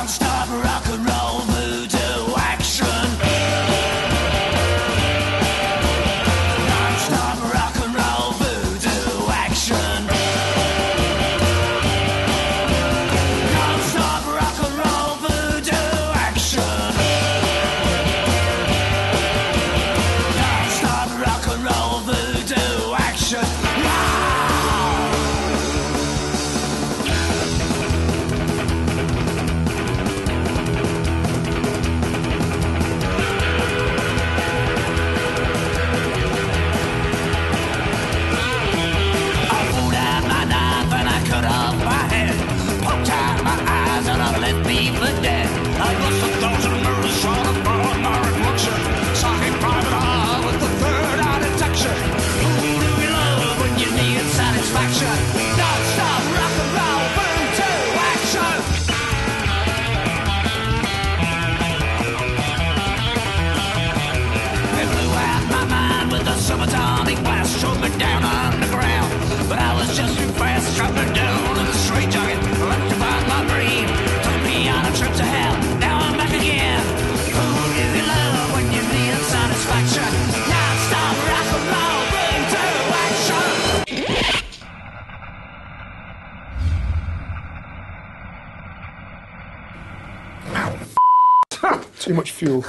non-stop leave the dead. I look for those mirrors, shot the power, Margaret Wiltshire. Saw private eye with the third eye detection. Who do you love when you need satisfaction? Too much fuel.